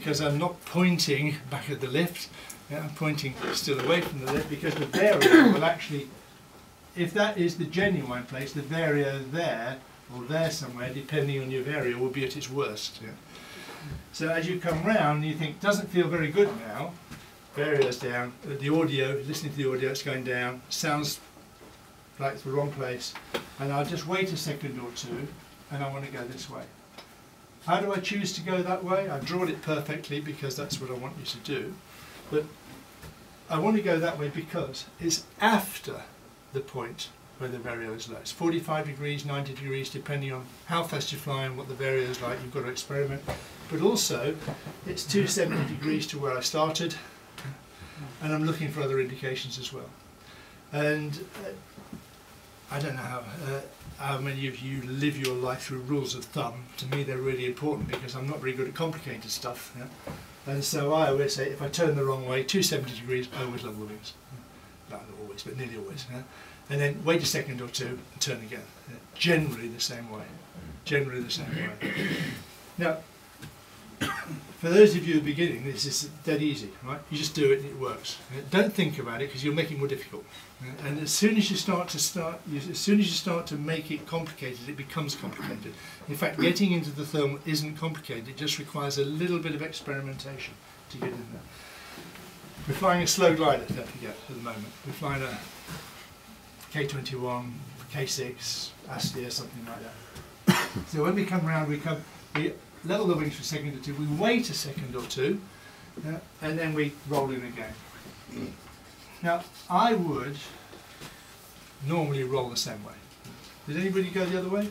because I'm not pointing back at the lift, yeah, I'm pointing still away from the lift because the vario will actually, if that is the genuine place, the vario there or there somewhere, depending on your vario, will be at its worst. Yeah. So as you come round, you think, doesn't feel very good now, vario's down, uh, the audio, listening to the audio, it's going down, sounds like it's the wrong place, and I'll just wait a second or two, and I want to go this way. How do I choose to go that way? I've drawn it perfectly because that's what I want you to do. But I want to go that way because it's after the point where the vario is low. It's 45 degrees, 90 degrees, depending on how fast you fly and what the vario is like. You've got to experiment. But also, it's 270 degrees to where I started, and I'm looking for other indications as well. And uh, I don't know how, uh, how many of you live your life through rules of thumb. To me, they're really important because I'm not very good at complicated stuff. Yeah? And so I always say, if I turn the wrong way, 270 degrees, I always level the wings. No, not always, but nearly always. Yeah? And then wait a second or two and turn again. Yeah? Generally the same way. Generally the same way. Now, for those of you beginning, this is dead easy, right? You just do it and it works. Uh, don't think about it because you'll make it more difficult. Uh, and as soon as you start to start, as soon as you start to make it complicated, it becomes complicated. In fact, getting into the thermal isn't complicated. It just requires a little bit of experimentation to get in there. We're flying a slow glider, don't forget, at the moment. We're flying a K21, K6, Astir, something like that. so when we come round, we come, we level the wings for a second or two, we wait a second or two, uh, and then we roll in again. Now, I would normally roll the same way. Did anybody go the other way?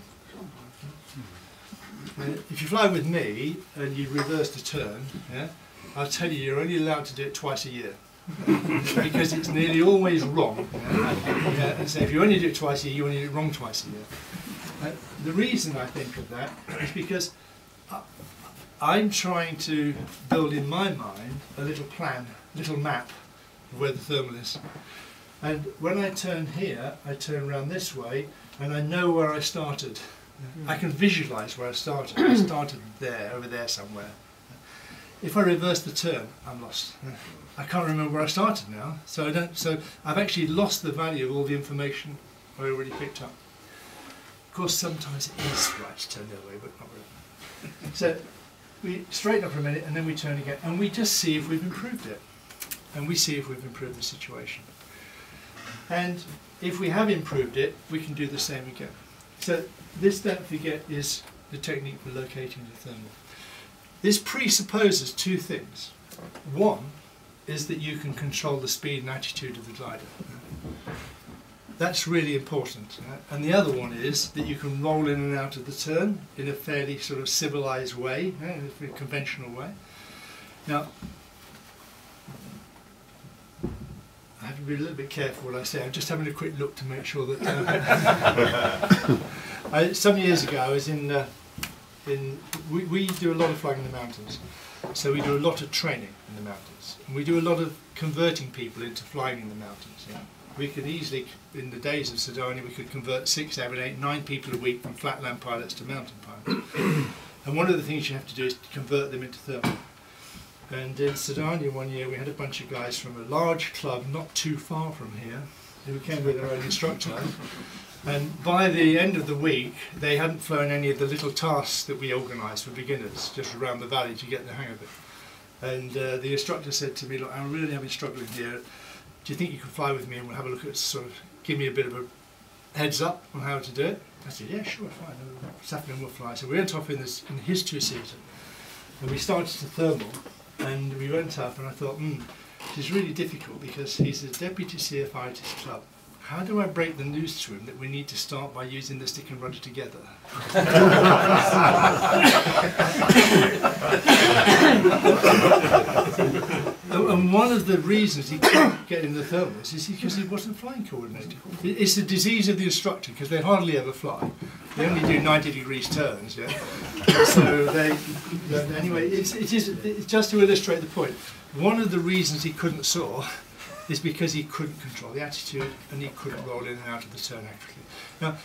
Uh, if you fly with me and you reverse the turn, yeah, I'll tell you you're only allowed to do it twice a year. because it's nearly always wrong. Yeah? Yeah, and so if you only do it twice a year, you only do it wrong twice a year. Uh, the reason I think of that is because I'm trying to build in my mind a little plan, little map of where the thermal is. And when I turn here, I turn around this way, and I know where I started. I can visualize where I started. I started there, over there somewhere. If I reverse the turn, I'm lost. I can't remember where I started now, so I don't. So I've actually lost the value of all the information I already picked up. Of course, sometimes it is right to turn the other way, but not really. So we straighten up for a minute and then we turn again and we just see if we've improved it. And we see if we've improved the situation. And if we have improved it we can do the same again. So this don't forget is the technique for locating the thermal. This presupposes two things. One is that you can control the speed and attitude of the glider that's really important. Uh, and the other one is that you can roll in and out of the turn in a fairly sort of civilized way, uh, in a conventional way. Now, I have to be a little bit careful what I say. I'm just having a quick look to make sure that. Uh, I, some years ago, I was in. Uh, in we, we do a lot of flying in the mountains, so we do a lot of training in the mountains, and we do a lot of converting people into flying in the mountains. Yeah we could easily, in the days of Sudani, we could convert six, seven, eight, nine people a week from flatland pilots to mountain pilots. and one of the things you have to do is to convert them into thermal. And in Sudani one year we had a bunch of guys from a large club not too far from here who came with their own instructor. And by the end of the week, they hadn't flown any of the little tasks that we organised for beginners just around the valley to get the hang of it. And uh, the instructor said to me, look, I'm really having struggling here do you think you can fly with me and we'll have a look at sort of give me a bit of a heads up on how to do it? I said, yeah, sure, fine. Safin will fly. So we went off in, this, in his two-seater and we started to thermal and we went up and I thought, hmm, this is really difficult because he's a deputy CFI at his club how do I break the news to him that we need to start by using the stick and rudder together? and one of the reasons he couldn't get in the thermals is because he wasn't flying coordinated. It's the disease of the instructor because they hardly ever fly. They only do 90 degrees turns, yeah? so they, anyway, it's, it is, it's just to illustrate the point. One of the reasons he couldn't soar is because he couldn't control the attitude and he couldn't roll in and out of the turn accurately. Now,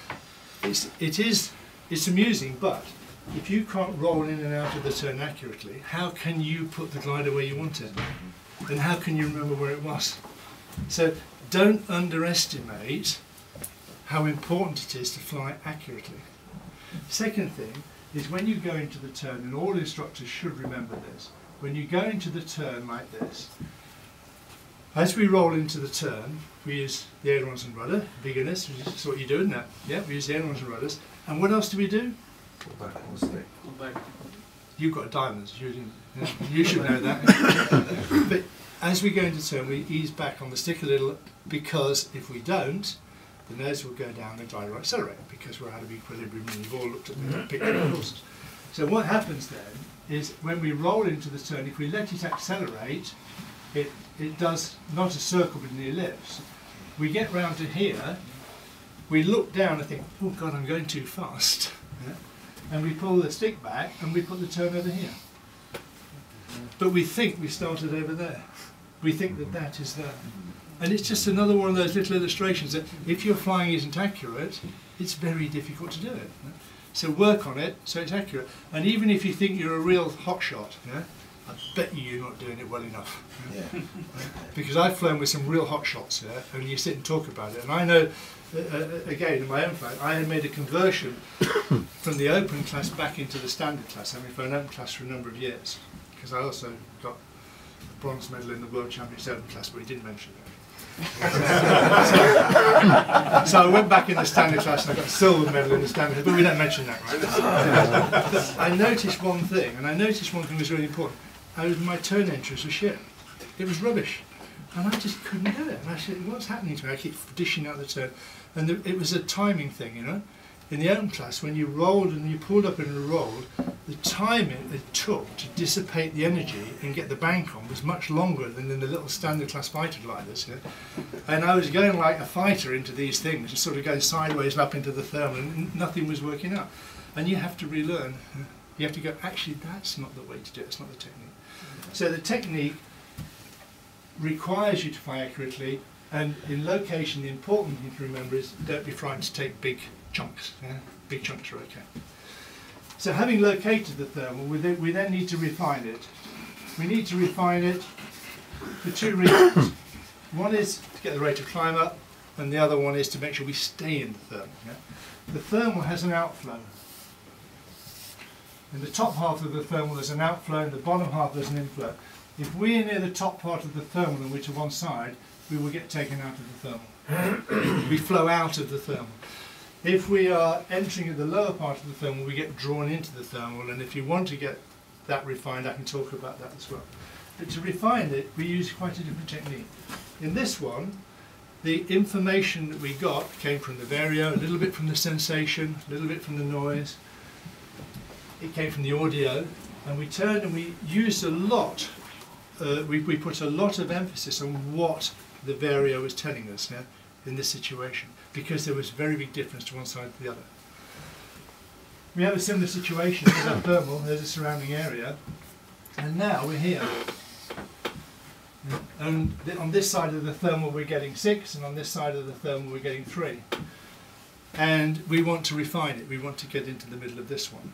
it's, it is, it's amusing, but if you can't roll in and out of the turn accurately, how can you put the glider where you want it? And how can you remember where it was? So don't underestimate how important it is to fly accurately. Second thing is when you go into the turn, and all instructors should remember this, when you go into the turn like this, as we roll into the turn, we use the ailerons and rudder, beginners, that's what you do, isn't it? Yeah, we use the ailerons and rudders. And what else do we do? Pull back on the stick. Pull back. You've got diamonds, you, yeah, you should know that. but as we go into turn, we ease back on the stick a little because if we don't, the nose will go down, the glider will accelerate because we're out of equilibrium and you've all looked at the mm-hmm. picture of courses. So what happens then is when we roll into the turn, if we let it accelerate, it, it does not a circle but an ellipse. We get round to here, we look down and think, oh God, I'm going too fast. Yeah? And we pull the stick back and we put the turn over here. But we think we started over there. We think that that is there. And it's just another one of those little illustrations that if your flying isn't accurate, it's very difficult to do it. So work on it so it's accurate. And even if you think you're a real hotshot, yeah, I bet you you're not doing it well enough. Yeah. because I've flown with some real hot shots here, yeah, and you sit and talk about it. And I know, uh, uh, again, in my own flight, I had made a conversion from the open class back into the standard class, having flown open class for a number of years. Because I also got a bronze medal in the World Championships open class, but he didn't mention that. so, so, I went back in the standard class and I got a silver medal in the standard, but we don't mention that, right? I noticed one thing, and I noticed one thing was really important. Was, my turn entries were shit. It was rubbish. And I just couldn't do it. And I said, what's happening to me? I keep dishing out the turn. And the, it was a timing thing, you know? in the open class, when you rolled and you pulled up and rolled, the time it, took to dissipate the energy and get the bank on was much longer than in the little standard class fighter gliders. Yeah? And I was going like a fighter into these things, and sort of going sideways and up into the thermal, and nothing was working out. And you have to relearn. You have to go, actually, that's not the way to do it, it's not the technique. So the technique requires you to fly accurately, and in location, the important thing to remember is don't be frightened to take big chunks. Yeah? Big chunks are okay. So having located the thermal, we then, we then need to refine it. We need to refine it for two reasons. one is to get the rate of climb up, and the other one is to make sure we stay in the thermal. Yeah? The thermal has an outflow. In the top half of the thermal there's an outflow, in the bottom half there's an inflow. If we're near the top part of the thermal and we're to one side, we will get taken out of the thermal. we flow out of the thermal. If we are entering at the lower part of the thermal, we get drawn into the thermal, and if you want to get that refined, I can talk about that as well. But to refine it, we use quite a different technique. In this one, the information that we got came from the vario, a little bit from the sensation, a little bit from the noise. It came from the audio, and we turned and we used a lot, uh, we, we put a lot of emphasis on what the vario was telling us yeah, in this situation because there was a very big difference to one side to the other. We have a similar situation with our thermal, there's a surrounding area, and now we're here. And on this side of the thermal we're getting six, and on this side of the thermal we're getting three. And we want to refine it, we want to get into the middle of this one.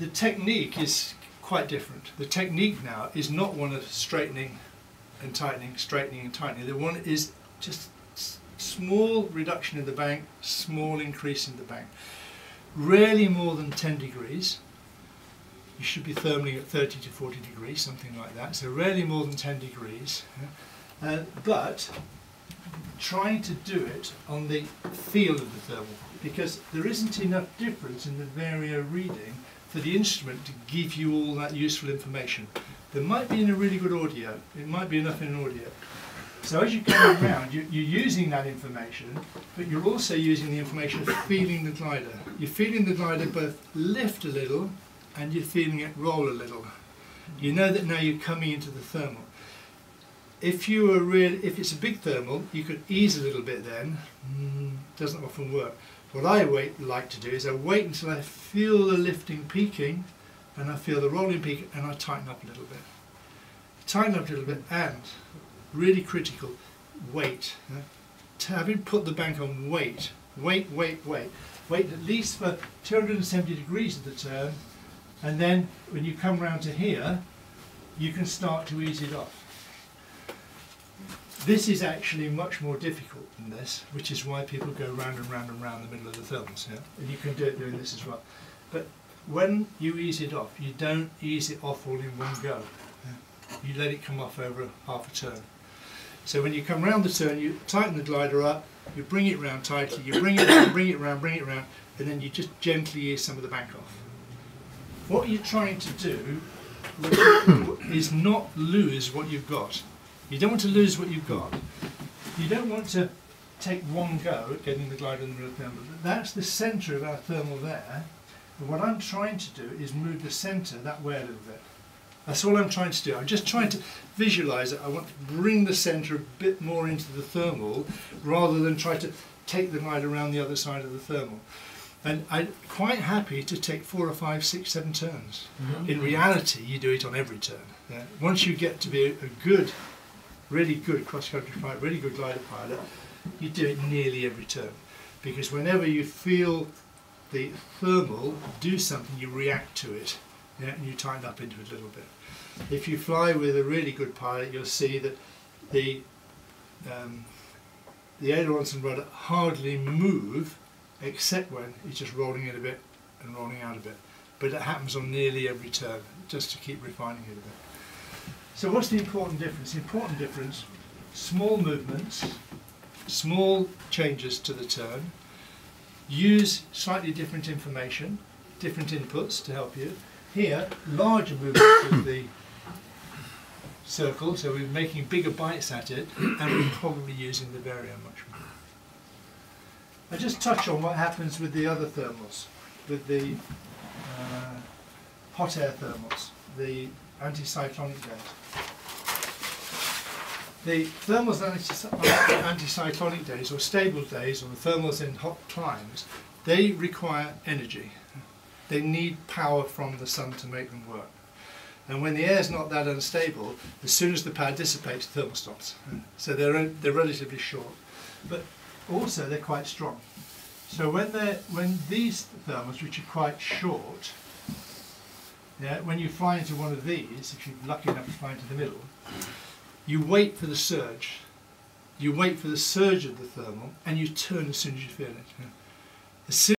The technique is quite different. The technique now is not one of straightening and tightening, straightening and tightening. The one is just small reduction in the bank, small increase in the bank. Rarely more than 10 degrees. You should be thermalling at 30 to 40 degrees, something like that. So rarely more than 10 degrees. Uh, but trying to do it on the feel of the thermal because there isn't enough difference in the vario reading for the instrument to give you all that useful information. There might be in a really good audio, it might be enough in an audio, so as you go around, you, you're using that information, but you're also using the information of feeling the glider. You're feeling the glider both lift a little and you're feeling it roll a little. You know that now you're coming into the thermal. If you are real, if it's a big thermal, you could ease a little bit then. Mm, doesn't often work. What I wait, like to do is I wait until I feel the lifting peaking and I feel the rolling peak and I tighten up a little bit. Tighten up a little bit and really critical, wait. Uh, having put the bank on weight, wait, wait, weight, Wait at least for 270 degrees of the turn, and then when you come round to here, you can start to ease it off. This is actually much more difficult than this, which is why people go round and round and round the middle of the thermals. Yeah? And you can do it doing this as well. But when you ease it off, you don't ease it off all in one go. Yeah? You let it come off over half a turn. So when you come round the turn, you tighten the glider up, you bring it round tightly, you bring it round, bring it round, bring it round, and then you just gently ease some of the back off. What you're trying to do is not lose what you've got. You don't want to lose what you've got. You don't want to take one go at getting the glider in the middle of the thermal. That's the centre of our thermal there. And what I'm trying to do is move the centre that way a little bit. That's all I'm trying to do. I'm just trying to visualise it. I want to bring the centre a bit more into the thermal rather than try to take the glider around the other side of the thermal. And I'm quite happy to take four or five, six, seven turns. Mm -hmm. In reality, you do it on every turn. Yeah? Once you get to be a, a good really good cross-country pilot, really good glider pilot, you do it nearly every turn. Because whenever you feel the thermal do something, you react to it, yeah, and you tighten up into it a little bit. If you fly with a really good pilot, you'll see that the um, the ailerons and rudder hardly move except when it's just rolling in a bit and rolling out a bit. But it happens on nearly every turn, just to keep refining it a bit. So what's the important difference? The important difference, small movements, small changes to the turn, use slightly different information, different inputs to help you. Here, larger movements of the circle, so we're making bigger bites at it, and we're probably using the vario much more. I just touch on what happens with the other thermals, with the uh, hot air thermals, the anticyclonic days. The thermals anticyclonic days, or stable days, or the thermals in hot climes, they require energy. They need power from the sun to make them work. And when the air is not that unstable, as soon as the power dissipates, the thermal stops. So they're, they're relatively short. But also they're quite strong. So when, when these thermals, which are quite short, yeah, when you fly into one of these, if you're lucky enough to fly into the middle, you wait for the surge. You wait for the surge of the thermal and you turn as soon as you feel it. As soon